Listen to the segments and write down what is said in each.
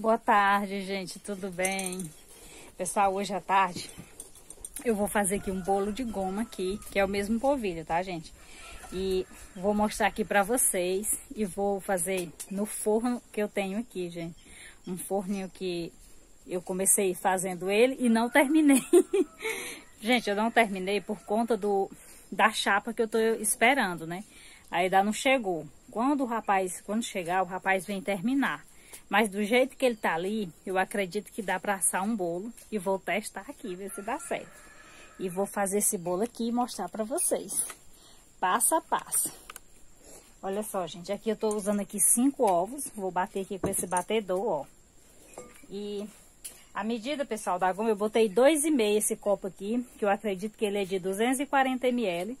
Boa tarde, gente, tudo bem? Pessoal, hoje à tarde eu vou fazer aqui um bolo de goma aqui, que é o mesmo polvilho, tá, gente? E vou mostrar aqui pra vocês e vou fazer no forno que eu tenho aqui, gente. Um forninho que eu comecei fazendo ele e não terminei. gente, eu não terminei por conta do da chapa que eu tô esperando, né? Ainda não chegou. Quando o rapaz, quando chegar, o rapaz vem terminar. Mas do jeito que ele tá ali, eu acredito que dá para assar um bolo. E vou testar aqui, ver se dá certo. E vou fazer esse bolo aqui e mostrar para vocês. Passo a passo. Olha só, gente. Aqui eu tô usando aqui cinco ovos. Vou bater aqui com esse batedor, ó. E a medida, pessoal, da goma, eu botei dois e meio esse copo aqui. Que eu acredito que ele é de 240 ml.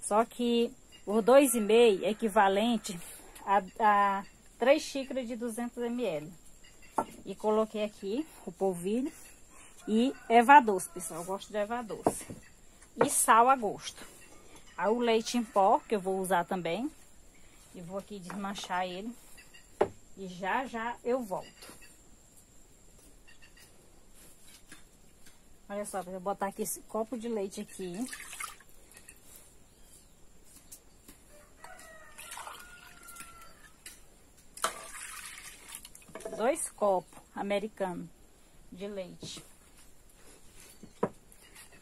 Só que o dois e meio é equivalente a, a 3 xícaras de 200 ml. E coloquei aqui o polvilho e erva doce, pessoal. Eu gosto de erva doce. E sal a gosto. Aí o leite em pó, que eu vou usar também. E vou aqui desmanchar ele. E já já eu volto. Olha só, vou botar aqui esse copo de leite aqui. Dois copos americanos de leite.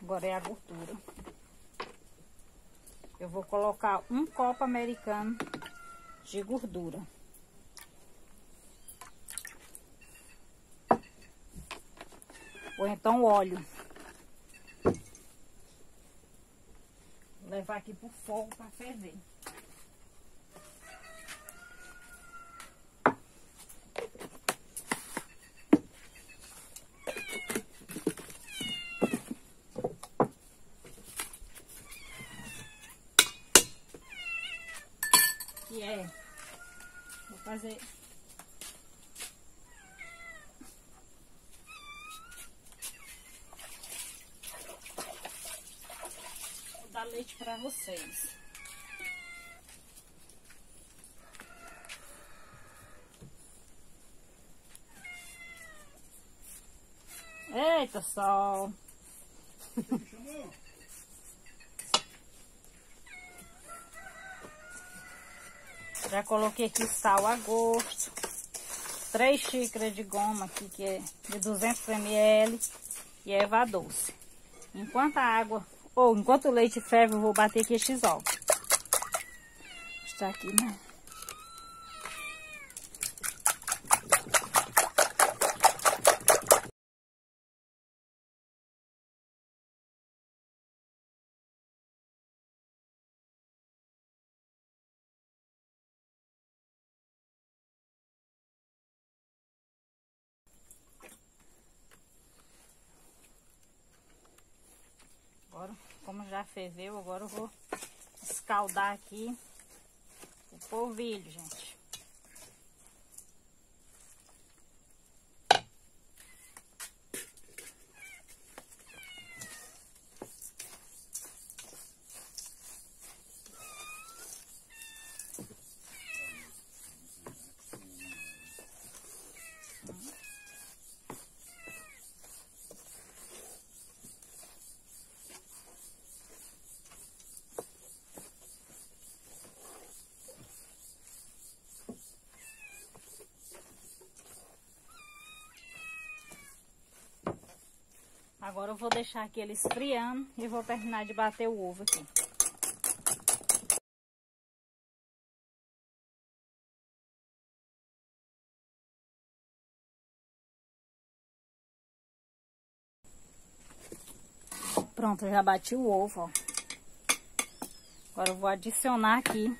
Agora é a gordura. Eu vou colocar um copo americano de gordura. Ou então óleo. Vou levar aqui pro fogo para ferver. Que é. Vou fazer. Vou dar leite para vocês. Eita, sol. Já coloquei aqui sal a gosto. Três xícaras de goma aqui, que é de 200 ml. E erva doce. Enquanto a água, ou enquanto o leite ferve, eu vou bater aqui esses ovos. Está aqui, né? Agora, como já ferveu, agora eu vou escaldar aqui o polvilho, gente. Agora eu vou deixar aqui ele esfriando e vou terminar de bater o ovo aqui. Pronto, já bati o ovo, ó. Agora eu vou adicionar aqui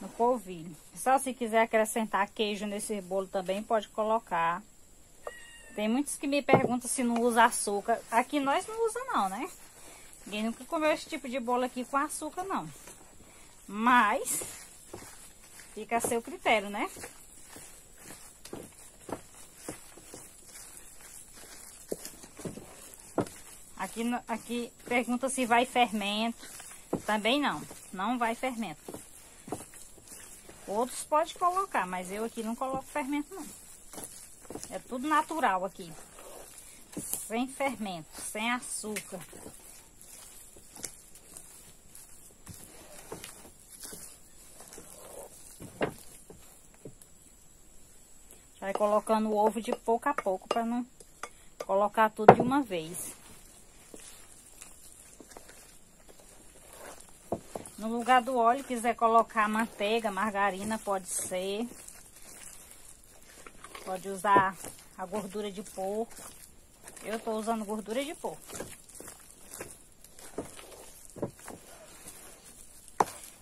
no polvilho. Só se quiser acrescentar queijo nesse bolo também, pode colocar. Tem muitos que me perguntam se não usa açúcar. Aqui nós não usa não, né? Ninguém nunca comeu esse tipo de bolo aqui com açúcar, não. Mas, fica a seu critério, né? Aqui, aqui pergunta se vai fermento. Também não, não vai fermento. Outros pode colocar, mas eu aqui não coloco fermento não. É tudo natural aqui. Sem fermento, sem açúcar. Vai colocando o ovo de pouco a pouco para não colocar tudo de uma vez. No lugar do óleo, quiser colocar manteiga, margarina, pode ser. Pode usar a gordura de porco. Eu tô usando gordura de porco.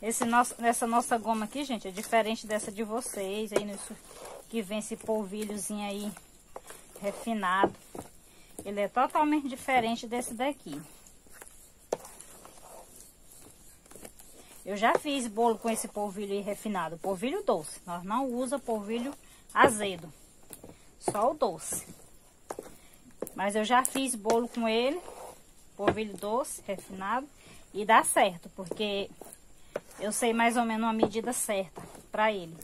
Esse nosso, essa nossa goma aqui, gente, é diferente dessa de vocês. Aí no, que vem esse polvilhozinho aí refinado. Ele é totalmente diferente desse daqui. Eu já fiz bolo com esse polvilho refinado, polvilho doce. Nós não usa polvilho azedo, só o doce. Mas eu já fiz bolo com ele, polvilho doce, refinado, e dá certo, porque eu sei mais ou menos uma medida certa para ele.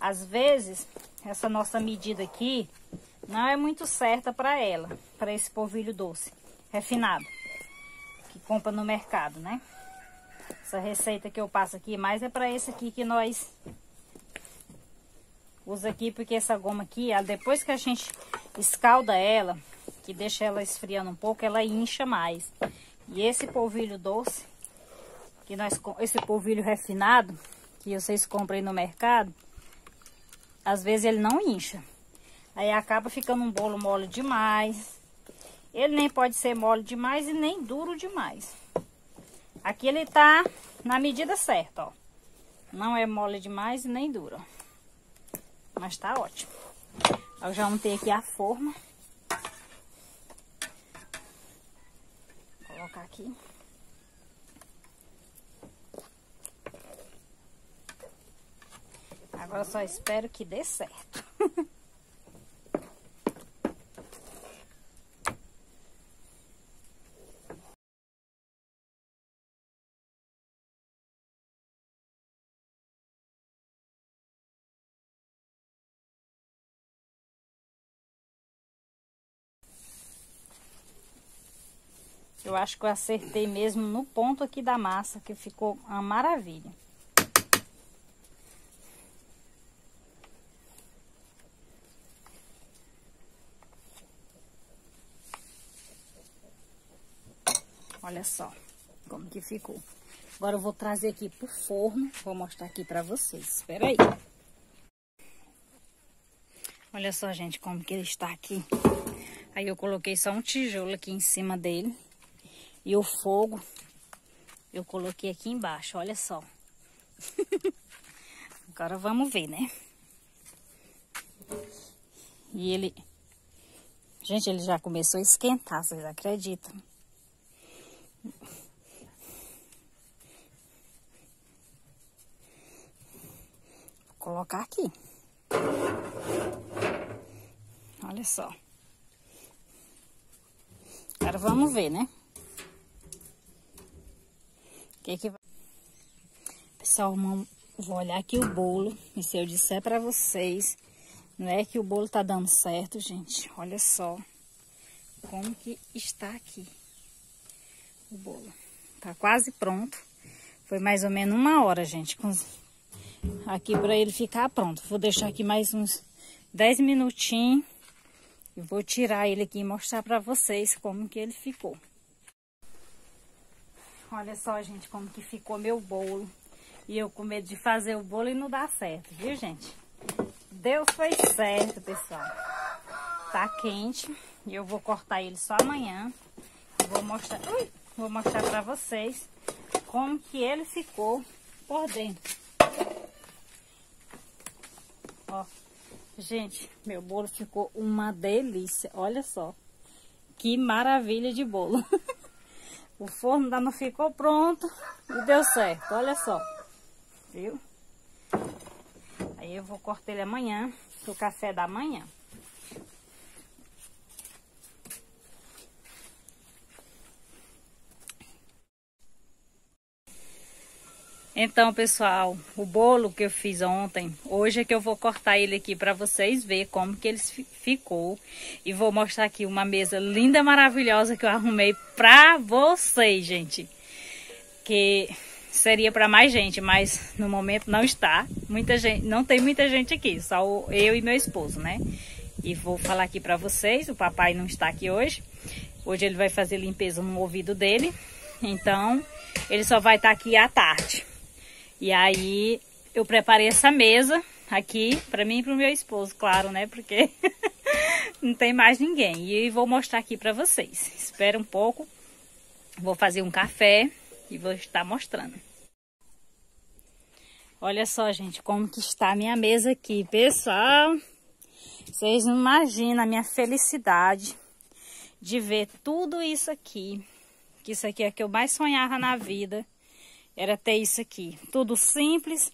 Às vezes, essa nossa medida aqui não é muito certa para ela, para esse polvilho doce, refinado, que compra no mercado, né? Essa receita que eu passo aqui, mais é para esse aqui que nós usa aqui, porque essa goma aqui, ela, depois que a gente escalda ela, que deixa ela esfriando um pouco, ela incha mais. E esse polvilho doce, que nós, esse polvilho refinado, que vocês compram aí no mercado, às vezes ele não incha. Aí acaba ficando um bolo mole demais. Ele nem pode ser mole demais e nem duro demais. Aqui ele tá na medida certa, ó. Não é mole demais e nem duro. Mas tá ótimo. Eu já untei aqui a forma. Vou colocar aqui. Agora só espero que dê certo. Eu acho que eu acertei mesmo no ponto aqui da massa, que ficou uma maravilha. Olha só como que ficou. Agora eu vou trazer aqui pro forno, vou mostrar aqui pra vocês. Espera aí. Olha só, gente, como que ele está aqui. Aí eu coloquei só um tijolo aqui em cima dele. E o fogo eu coloquei aqui embaixo, olha só. Agora vamos ver, né? E ele... Gente, ele já começou a esquentar, vocês acreditam? Vou colocar aqui. Olha só. Agora vamos ver, né? Que que. Pessoal, vou olhar aqui o bolo. E se eu disser pra vocês, não é que o bolo tá dando certo, gente. Olha só como que está aqui o bolo. Tá quase pronto. Foi mais ou menos uma hora, gente, aqui para ele ficar pronto. Vou deixar aqui mais uns 10 minutinhos. E vou tirar ele aqui e mostrar para vocês como que ele ficou. Olha só, gente, como que ficou meu bolo. E eu com medo de fazer o bolo e não dar certo, viu, gente? Deus foi certo, pessoal. Tá quente. E eu vou cortar ele só amanhã. Vou mostrar, ui, vou mostrar pra vocês como que ele ficou por dentro. Ó, gente, meu bolo ficou uma delícia. Olha só, que maravilha de bolo. O forno ainda não ficou pronto e deu certo, olha só. Viu? Aí eu vou cortar ele amanhã, pro café da manhã. Então, pessoal, o bolo que eu fiz ontem, hoje é que eu vou cortar ele aqui para vocês ver como que ele ficou. E vou mostrar aqui uma mesa linda, maravilhosa que eu arrumei para vocês, gente. Que seria para mais gente, mas no momento não está. Muita gente, não tem muita gente aqui, só eu e meu esposo, né? E vou falar aqui para vocês, o papai não está aqui hoje. Hoje ele vai fazer limpeza no ouvido dele. Então, ele só vai estar aqui à tarde. E aí eu preparei essa mesa aqui para mim e para o meu esposo, claro, né? Porque não tem mais ninguém. E vou mostrar aqui para vocês. Espera um pouco. Vou fazer um café e vou estar mostrando. Olha só, gente, como que está a minha mesa aqui, pessoal. Vocês não imaginam a minha felicidade de ver tudo isso aqui. Que isso aqui é o que eu mais sonhava na vida era ter isso aqui. Tudo simples,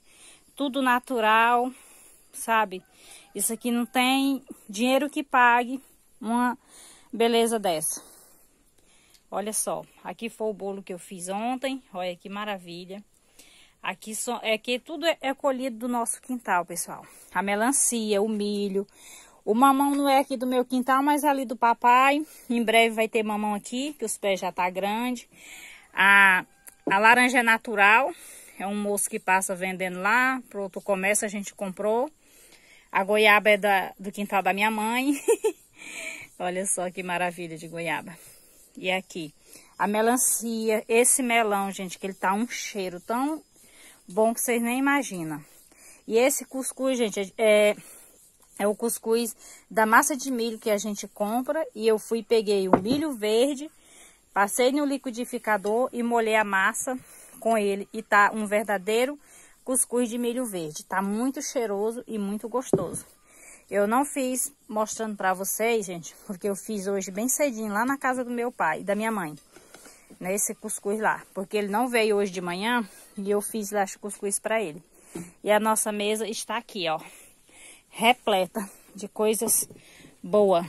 tudo natural, sabe? Isso aqui não tem dinheiro que pague uma beleza dessa. Olha só, aqui foi o bolo que eu fiz ontem. Olha que maravilha. Aqui só, é que tudo é, é colhido do nosso quintal, pessoal. A melancia, o milho. O mamão não é aqui do meu quintal, mas ali do papai. Em breve vai ter mamão aqui, que os pés já tá grande. A a laranja é natural, é um moço que passa vendendo lá, pro outro comércio a gente comprou. A goiaba é da, do quintal da minha mãe. Olha só que maravilha de goiaba. E aqui, a melancia, esse melão, gente, que ele tá um cheiro tão bom que vocês nem imaginam. E esse cuscuz, gente, é, é o cuscuz da massa de milho que a gente compra. E eu fui peguei o milho verde Passei no liquidificador e molhei a massa com ele e tá um verdadeiro cuscuz de milho verde. Tá muito cheiroso e muito gostoso. Eu não fiz mostrando para vocês, gente, porque eu fiz hoje bem cedinho lá na casa do meu pai e da minha mãe. Nesse cuscuz lá, porque ele não veio hoje de manhã e eu fiz lá cuscuz para ele. E a nossa mesa está aqui, ó, repleta de coisas boas.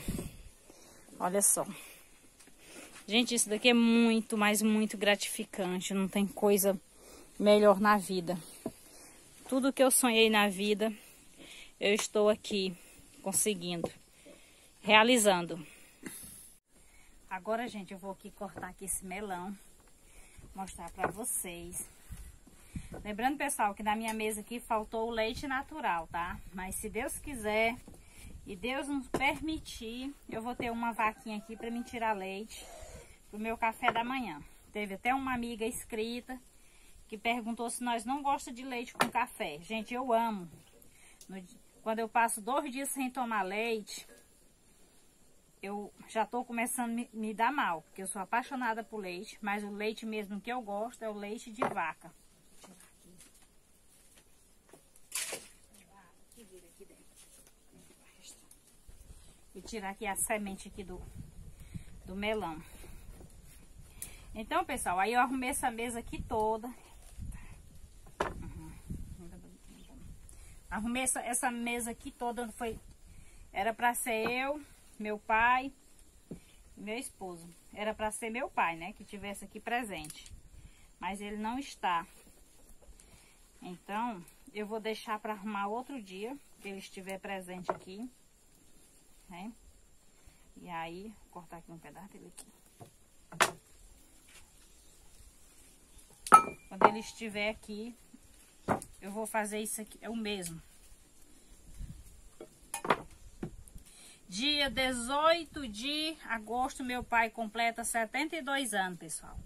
Olha só. Gente, isso daqui é muito, mas muito gratificante. Não tem coisa melhor na vida. Tudo que eu sonhei na vida, eu estou aqui conseguindo, realizando. Agora, gente, eu vou aqui cortar aqui esse melão, mostrar para vocês. Lembrando, pessoal, que na minha mesa aqui faltou o leite natural, tá? Mas se Deus quiser e Deus nos permitir, eu vou ter uma vaquinha aqui para me tirar leite pro meu café da manhã. Teve até uma amiga escrita que perguntou se nós não gosta de leite com café. Gente, eu amo. No, quando eu passo dois dias sem tomar leite, eu já tô começando a me, me dar mal, porque eu sou apaixonada por leite, mas o leite mesmo que eu gosto é o leite de vaca. E tirar aqui a semente aqui do, do melão. Então, pessoal, aí eu arrumei essa mesa aqui toda. Arrumei essa, essa mesa aqui toda, foi... Era pra ser eu, meu pai meu esposo. Era pra ser meu pai, né, que tivesse aqui presente. Mas ele não está. Então, eu vou deixar para arrumar outro dia, que ele estiver presente aqui, né? E aí, cortar aqui um pedaço dele aqui. Quando ele estiver aqui, eu vou fazer isso aqui, é o mesmo. Dia 18 de agosto, meu pai completa 72 anos, pessoal.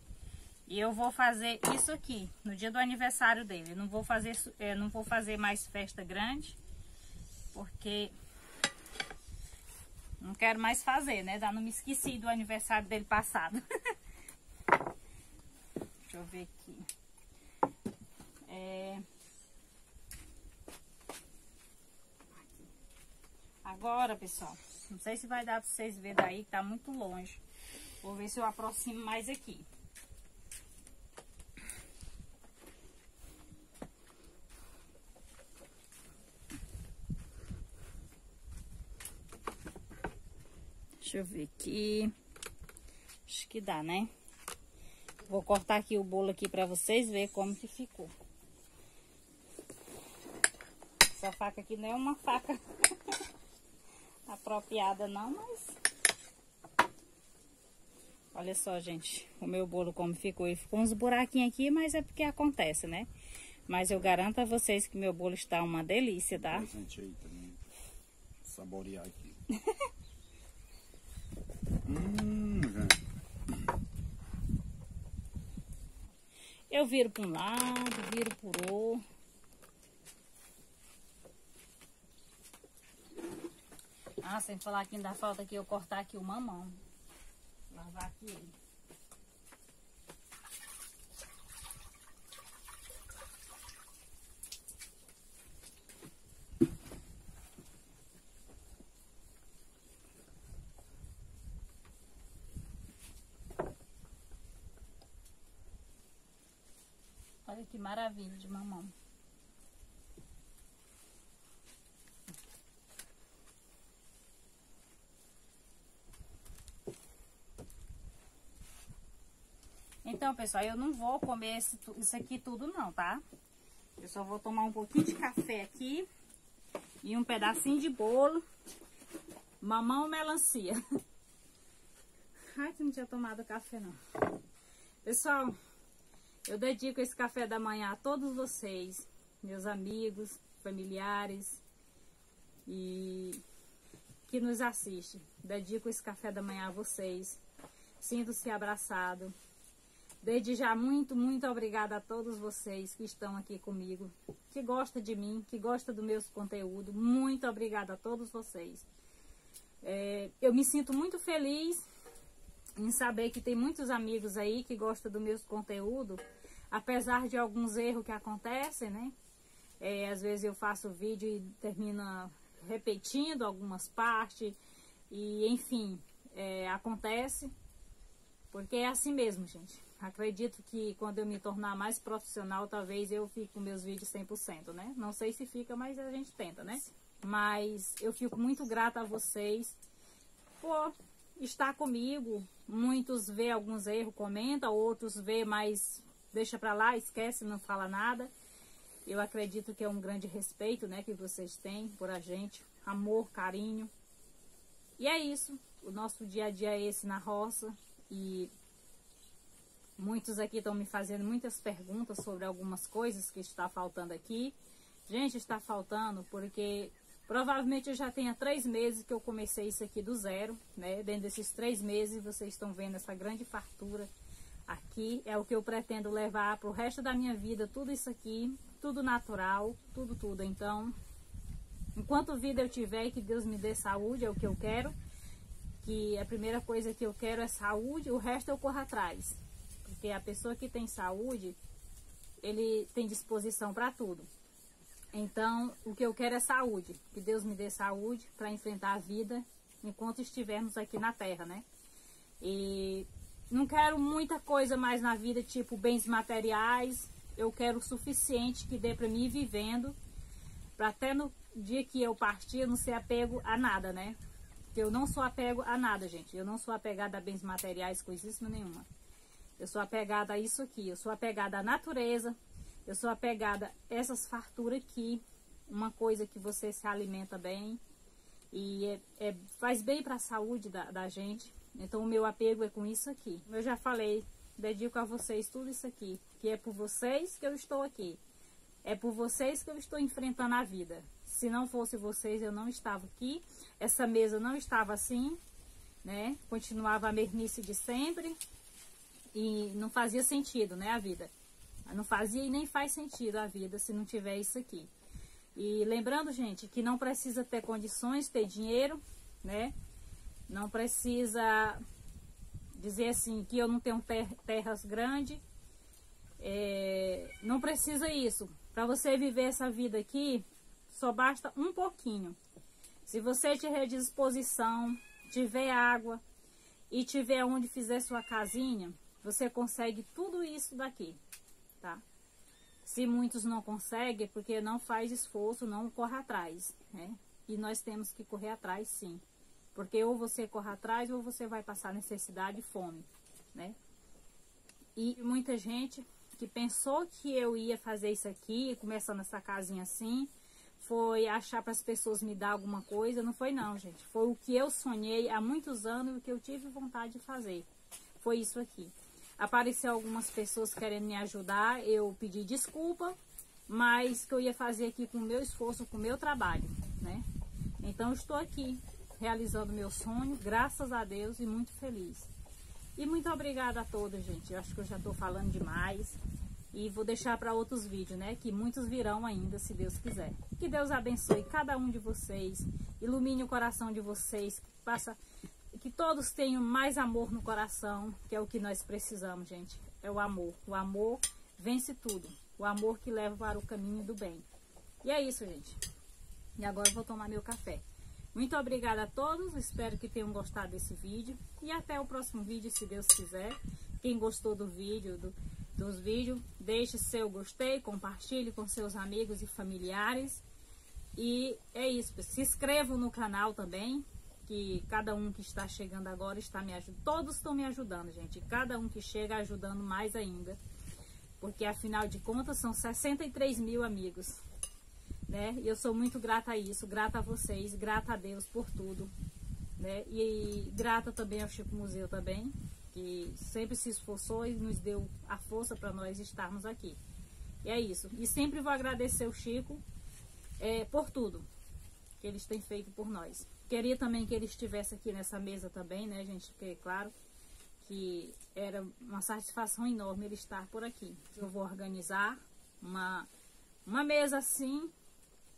E eu vou fazer isso aqui, no dia do aniversário dele. Não vou fazer, eu não vou fazer mais festa grande, porque não quero mais fazer, né? Já não me esqueci do aniversário dele passado. Deixa eu ver aqui. É... Agora, pessoal, não sei se vai dar para vocês verem daí, tá muito longe. Vou ver se eu aproximo mais aqui. Deixa eu ver aqui. Acho que dá, né? Vou cortar aqui o bolo aqui para vocês verem como que ficou. Essa faca aqui não é uma faca apropriada não, mas... Olha só, gente, o meu bolo como ficou. E ficou uns buraquinhos aqui, mas é porque acontece, né? Mas eu garanto a vocês que meu bolo está uma delícia, tá? Presente aí também. Saborear aqui. hum, gente. Eu viro para um lado, viro por outro. Ah, sem falar que ainda falta aqui eu cortar aqui o mamão. Lavar aqui ele. Olha que maravilha de mamão. Então, pessoal, eu não vou comer esse, isso aqui tudo não, tá? Eu só vou tomar um pouquinho de café aqui e um pedacinho de bolo, mamão melancia. Ai, que não tinha tomado café não. Pessoal, eu dedico esse café da manhã a todos vocês, meus amigos, familiares e que nos assiste. Dedico esse café da manhã a vocês. Sinto-se abraçado. Desde já, muito, muito obrigada a todos vocês que estão aqui comigo, que gostam de mim, que gostam do meu conteúdo. Muito obrigada a todos vocês. É, eu me sinto muito feliz em saber que tem muitos amigos aí que gostam do meu conteúdo, apesar de alguns erros que acontecem, né? É, às vezes eu faço vídeo e termina repetindo algumas partes, e enfim, é, acontece, porque é assim mesmo, gente. Acredito que quando eu me tornar mais profissional, talvez eu fique com meus vídeos 100%, né? Não sei se fica, mas a gente tenta, né? Mas eu fico muito grata a vocês por estar comigo. Muitos vê alguns erros, comenta, outros vê, mas deixa pra lá, esquece, não fala nada. Eu acredito que é um grande respeito, né, que vocês têm por a gente, amor, carinho. E é isso. O nosso dia a dia é esse na roça e Muitos aqui estão me fazendo muitas perguntas sobre algumas coisas que está faltando aqui. Gente, está faltando porque provavelmente eu já tenho três meses que eu comecei isso aqui do zero, né? Dentro desses três meses vocês estão vendo essa grande fartura aqui. É o que eu pretendo levar para o resto da minha vida, tudo isso aqui, tudo natural, tudo, tudo. Então, enquanto vida eu tiver e que Deus me dê saúde, é o que eu quero. Que a primeira coisa que eu quero é saúde, o resto eu corro atrás. Porque a pessoa que tem saúde, ele tem disposição para tudo. Então, o que eu quero é saúde. Que Deus me dê saúde para enfrentar a vida enquanto estivermos aqui na Terra, né? E não quero muita coisa mais na vida, tipo bens materiais. Eu quero o suficiente que dê para mim vivendo, para até no dia que eu partir eu não ser apego a nada, né? Eu não sou apego a nada, gente. Eu não sou apegada a bens materiais, coisíssima nenhuma. Eu sou apegada a isso aqui. Eu sou apegada à natureza. Eu sou apegada a essas farturas aqui. Uma coisa que você se alimenta bem. E é, é faz bem para a saúde da, da gente. Então o meu apego é com isso aqui. Eu já falei, dedico a vocês tudo isso aqui. Que é por vocês que eu estou aqui. É por vocês que eu estou enfrentando a vida. Se não fosse vocês, eu não estava aqui. Essa mesa não estava assim, né? Continuava a mernice de sempre. E não fazia sentido, né, a vida. Não fazia e nem faz sentido a vida se não tiver isso aqui. E lembrando, gente, que não precisa ter condições, ter dinheiro, né? Não precisa dizer assim que eu não tenho ter terras grandes. É, não precisa isso. Para você viver essa vida aqui, só basta um pouquinho. Se você tiver disposição, tiver água e tiver onde fizer sua casinha, você consegue tudo isso daqui, tá? Se muitos não conseguem, é porque não faz esforço, não corre atrás, né? E nós temos que correr atrás, sim. Porque ou você corre atrás ou você vai passar necessidade e fome, né? E muita gente que pensou que eu ia fazer isso aqui, começando essa casinha assim, foi achar para as pessoas me dar alguma coisa, não foi não, gente. Foi o que eu sonhei há muitos anos e o que eu tive vontade de fazer. Foi isso aqui. Apareceu algumas pessoas querendo me ajudar, eu pedi desculpa, mas que eu ia fazer aqui com o meu esforço, com o meu trabalho, né? Então estou aqui realizando meu sonho, graças a Deus e muito feliz. E muito obrigada a todos, gente. Eu acho que eu já estou falando demais. E vou deixar para outros vídeos, né? Que muitos virão ainda, se Deus quiser. Que Deus abençoe cada um de vocês, ilumine o coração de vocês, que passa, que todos tenham mais amor no coração, que é o que nós precisamos, gente. É o amor. O amor vence tudo. O amor que leva para o caminho do bem. E é isso, gente. E agora eu vou tomar meu café. Muito obrigada a todos, espero que tenham gostado desse vídeo. E até o próximo vídeo, se Deus quiser. Quem gostou do vídeo, do, dos vídeos, deixe seu gostei, compartilhe com seus amigos e familiares. E é isso, se inscrevam no canal também, que cada um que está chegando agora está me ajudando. Todos estão me ajudando, gente. Cada um que chega ajudando mais ainda. Porque afinal de contas são 63 mil amigos né? E eu sou muito grata a isso, grata a vocês, grata a Deus por tudo, né? E, e grata também ao Chico Museu também, que sempre se esforçou e nos deu a força para nós estarmos aqui. E é isso. E sempre vou agradecer o Chico é, por tudo que eles têm feito por nós. Queria também que ele estivesse aqui nessa mesa também, né, gente? Porque, claro, que era uma satisfação enorme ele estar por aqui. Eu vou organizar uma, uma mesa assim,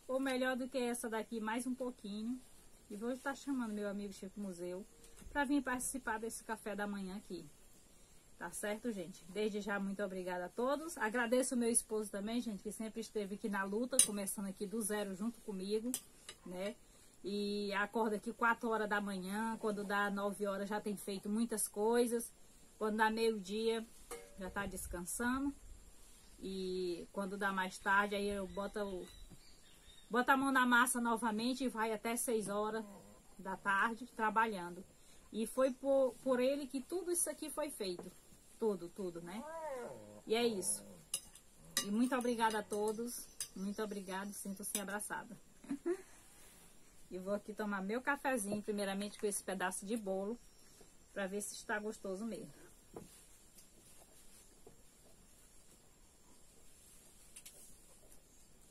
ou melhor do que essa daqui, mais um pouquinho. E vou estar chamando meu amigo Chico Museu para vir participar desse café da manhã aqui. Tá certo, gente? Desde já, muito obrigada a todos. Agradeço o meu esposo também, gente, que sempre esteve aqui na luta, começando aqui do zero junto comigo, né? E acorda aqui 4 horas da manhã, quando dá 9 horas já tem feito muitas coisas. Quando dá meio-dia, já tá descansando. E quando dá mais tarde, aí eu boto o Bota a mão na massa novamente e vai até 6 horas da tarde trabalhando. E foi por, por ele que tudo isso aqui foi feito. Tudo, tudo, né? E é isso. E muito obrigada a todos. Muito obrigada. Sinto-se abraçada. e vou aqui tomar meu cafezinho, primeiramente com esse pedaço de bolo, para ver se está gostoso mesmo.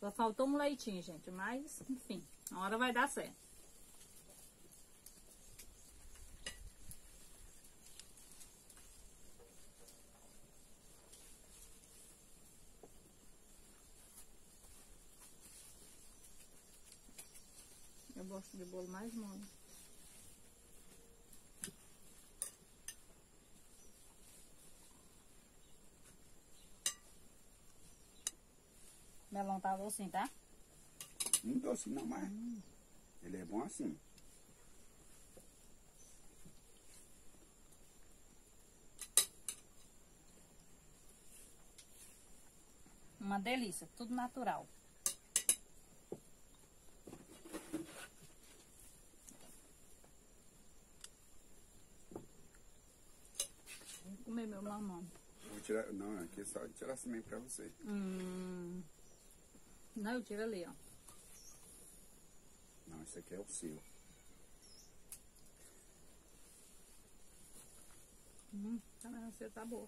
Só faltou um leitinho, gente, mas, enfim, a hora vai dar certo. Gosto de bolo mais mole. Melão tá docinho, tá? Não docinho não, mas hum. ele é bom assim. Uma delícia, tudo natural. Comer meu mamão. Vou tirar, não, aqui é só tirar semente pra você. Hum. Não, eu tiro ali, ó. Não, esse aqui é o seu. Hum, tá, você tá boa.